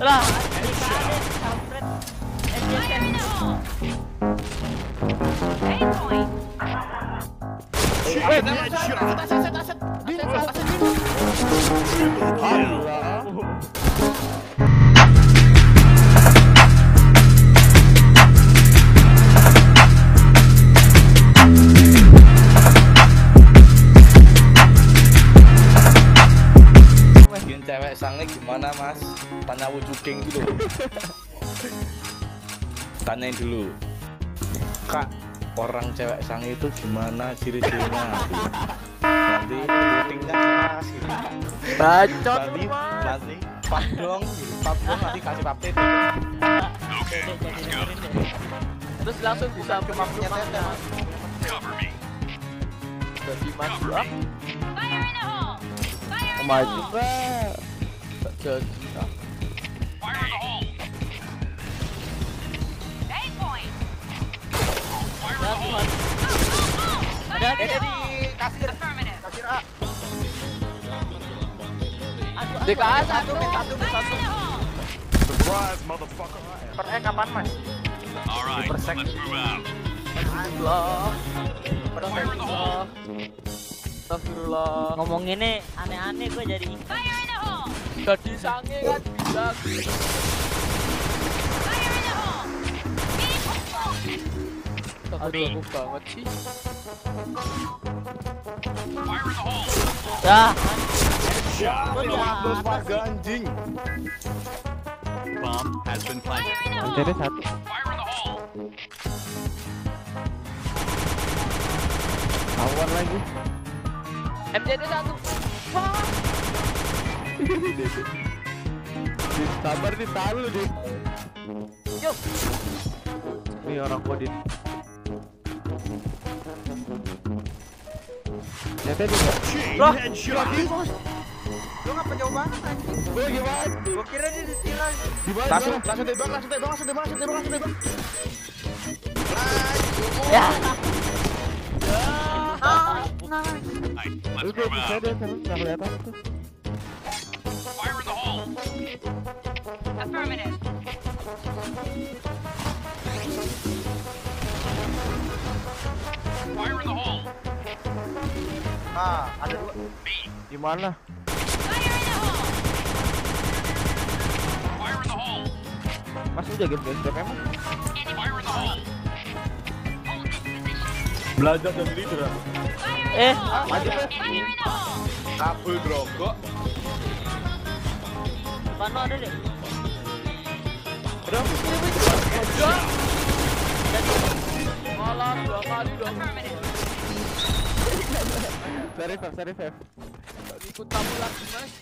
Lah, dikali Tanya wujuding dulu. Tanyain dulu. Kak, orang cewek sange itu gimana ciri-cirinya? Nanti wujudingnya mas. gitu. Bacot Nanti, nanti pap dong, gitu. pap dong nanti kasih pap tete. Terus langsung bisa ke rumahnya. Jadi maju ah. Oh, maju enggak? Ada ada di kasir. Kasir A. DKA satu, B satu, satu. Per E kapan mas? Per sek. Astagfirullah. Astagfirullah. Astagfirullah. ngomong ini aneh-aneh gue jadi Jadi sange kan bisa. Aduh, banget sih. dah Terus warga anjing. Bomb has been planted. jadi satu Awan lagi. MJD satu. Wah. Sabar nih, tahan lu deh. Yuk. Nih orang kodin. Nyata juga. Headshot. Lu ngapa jauh banget anjing? Gimana? Gue kira dia ditilang. Gimana? Langsung, langsung tembak, langsung tembak, langsung tembak, langsung tembak, langsung tembak. ya Nice. Lu Let's tuh move bisa out. deh, nggak kelihatan tuh. Fire in the hole. Fire Ah, ada dua. Di mana? Fire in the hole. Mas udah game game emang. Belajar dan leader. eh Maju deh. Kabel grogok. depan lo ada deh dua kali dong. Sorry, Fev, sorry, Fev. Ikut tamu lagi mas.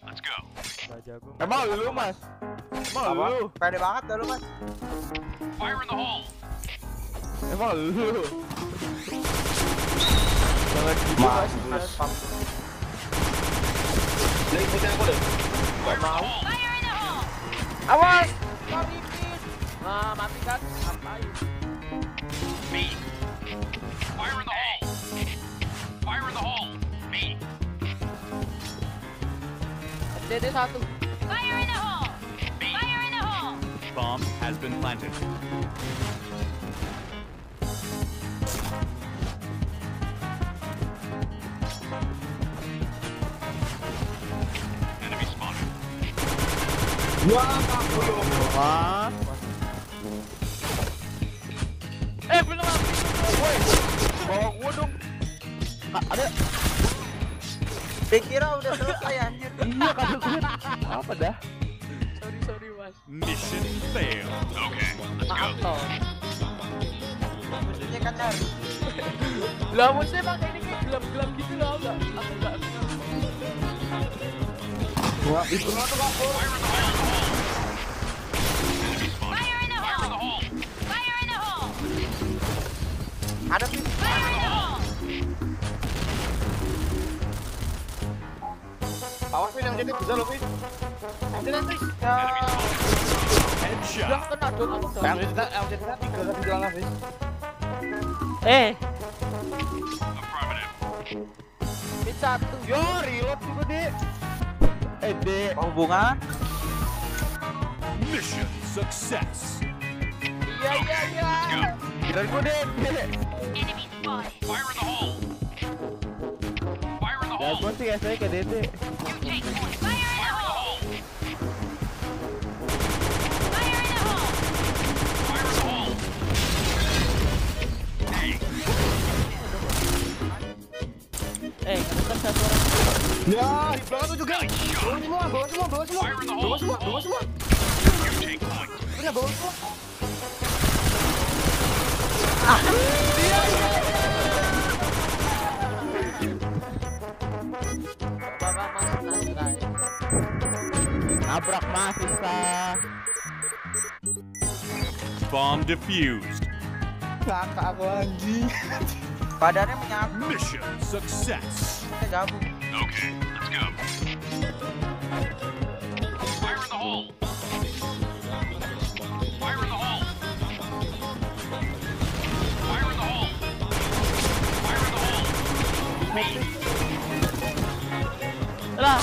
Let's go. Emang lu, Mas? Emang lu? Pede banget dah lu mas Fire in the hole. Emang lu? Jangan gitu, Mas. Ikutin aku deh. Fire in the hole. Awas. Nah, mati kan? Ngapain? Fire in the hole. MJD satu. Bomb has been planted. Enemy spotted. Mas. Eh, belum mati. Bawa gua dong. A- ada Dikira udah selesai anjir iya kan gue. Apa dah? Sorry, sorry mas. Mission failed. Okay, let's go. Maaf toh. Musuhnya kan nyari Lah maksudnya pakai ini kayak gelap-gelap gitu loh enggak? Aku enggak. Wah, itu Fire in the hole. Ada Awas Vin yang jadi bisa loh Vin. Nanti nanti. Kena dong aku dong. Yang jadi yang jadi tiga tapi bilang Vin. eh satu. Yo, reload juga, Dek. Eh, Dek. Hubungan Mission success. Iya iya iya. Kirain gue deh. Fire in the hole. Fire in the hole. Jagoan sih saya ke Dede. Satu orang. Ya, di belakang tuh juga. Bawa semua, bawa semua, bawa semua. Bawa semua, bawa semua. Bener, bawa semua. Bapak masuk nasrai. Nabrak susah. Bomb defused. Kakak aku anjing. Badannya menyatu Mission success. Kita gabung. Okay, let's go. Fire in the hole. Fire in the hole. Fire in the hole. Fire in the hole. Me. Lah,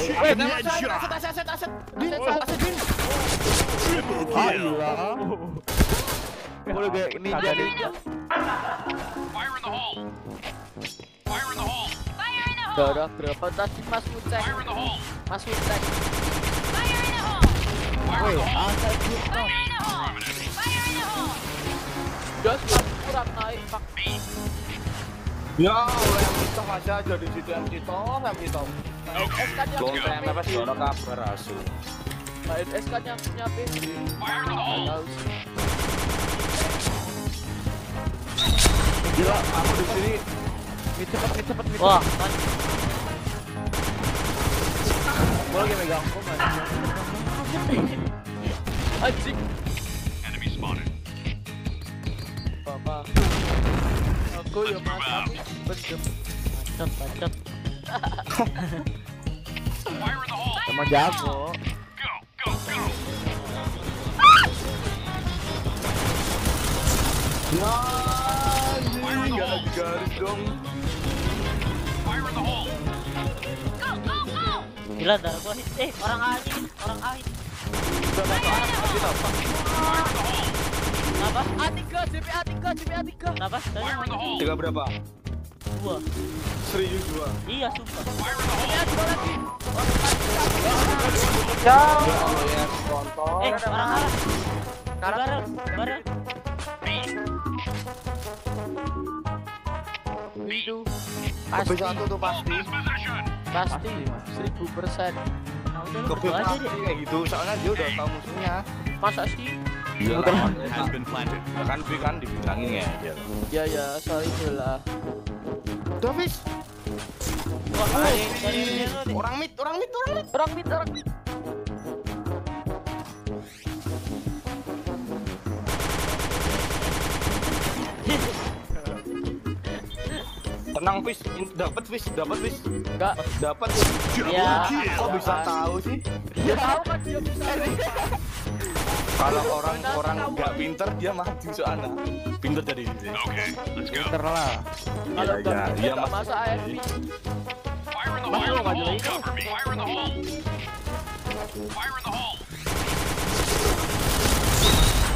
Nama saya, Headshot. aset, aset, aset, aset. Din, Aset, aset, Din. Triple kill. Udah kayak ninja ninja. Fire in the hole. Fire in the hole. Darah berapa tadi Mas Mucek? Fire in the hole. Mas Mucek. Fire in the Woi, hole. Gas Mas kurang naik Pak. Ya, yang kita aja aja di situ yang kita, yang kita. SK nya punya apa sih? Ono kabar asu. SK nya punya PC. Gila, aku di sini. Mit cepet, mit cepet, Wah. Gua lagi megang kok man. anjing. Aku ya. Sama jago. Go, go, go. Ya, anjing, gak ada garis dong. Fire in the hole. Gila darah gua hit. Eh, orang A ini, orang A ini. Kenapa? A3, JP A3, JP A3. Kenapa? Tadi Fire in the hole. Tiga berapa? dua. Serius dua. Iya, sumpah. Fire in the hole. Ya, dua lagi. Eh, orang A. Bareng, bareng. Itu pasti, satu tuh pasti. Pasti, seribu persen. Nah, udah lu aja deh. kayak gitu, soalnya dia udah tahu musuhnya. Masa sih? Iya lah. has been planted. Kan Bi kan dibilangin ya. ya. Ya ya, sorry lah. Davis, Wah, orang mid, orang mid, orang mid. Orang mid, orang mid. Tenang, Fis. Dapat, Fis. Dapat, Fis. Enggak. Dapat. Ya. Kok bisa tahu sih? Dia tahu kan dia bisa. Kalau orang orang nggak pinter dia maju soalnya. Pinter jadi ini. Okay, let's go. Pinter lah. Kalau Iya, udah iya, pinter iya, nggak Mas. masa AFP. Fire in the hole. Cover me. Fire in the hole. Fire in the hole.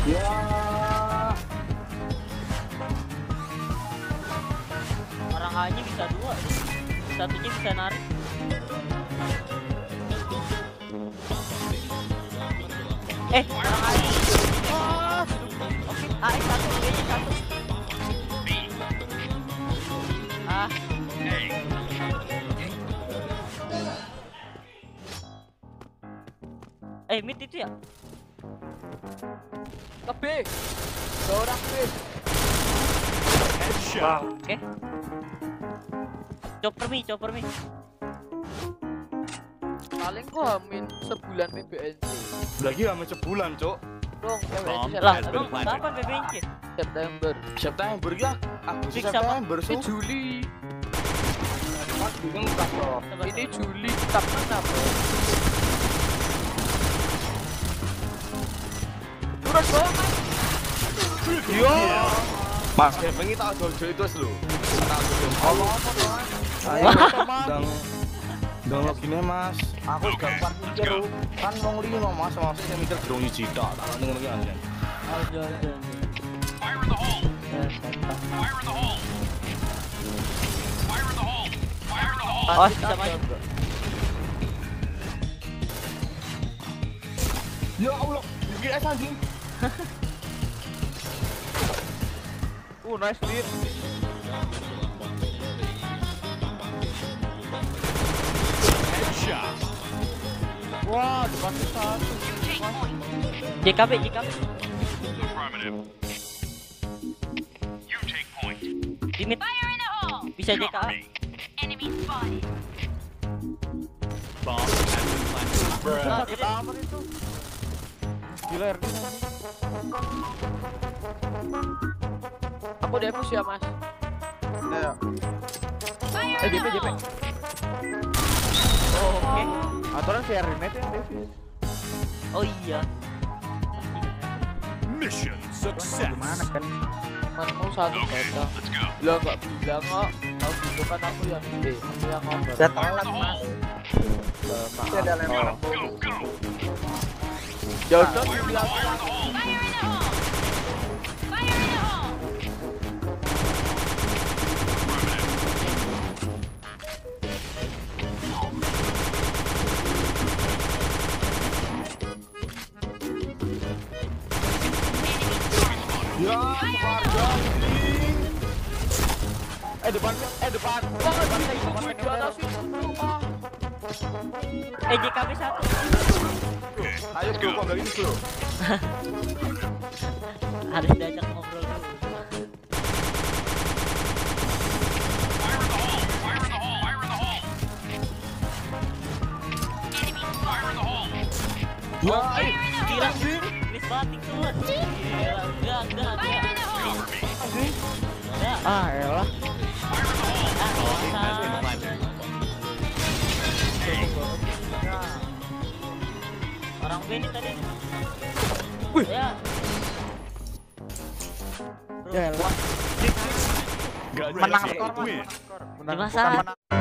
Ya. Orang A nya bisa dua. Satunya bisa narik. Eh, orang A nya. Oh, oke. A nya satu, satu. Ah, eh mid itu ya? Ke B. Ke orang B. headshot. Oke. Chopper mi, chopper mi. Paling gua hamin sebulan PBNC. Lagi lama sebulan, Cok. Dong, PBNC Lah, emang kapan BBNC? September. September ya. Agustus? September, Su. Juli. Ini. Juli. Tak mana bro? Turun mas. Triple kill. Mas, pengen tak jojo itu lu. Tak jojo. Tuh, Mas? Ayo, dang. Dang logine, Mas. Aku gak kuat mikir. Kan wong limo, Mas. Maksudnya mikir hiji tok. Tak denger aduh. Fire in the hole. Ya, setan. Fire in the hole. Fire in the hole. Fire in the hole. Oh, bisa maju. Ya Allah, es anjing. Uh, nice lead. Headshot. Wah, depan kita. JKB. Bisa JKA. itu. Gila, Erdi. Aku defuse ya mas. Ya, ya. Eh JP JP. Oh, oke. Aturan si Erdi net yang Davis. Oh iya. Mission success. Gimana kan? Manmu satu Okay, beda. nggak bilang kok. Tahu gitu kan aku yang aku yang ngobrol. Ya telat mas. maaf. The bilang depan, eh depan. di atas itu. Eh, satu. Ayo bro, kok gak ini bro? Harus diajak ngobrol dulu. Fire Beni tadi. Wih. Ya. Ya Menang skor. Menang skor. Menang, bukan menang.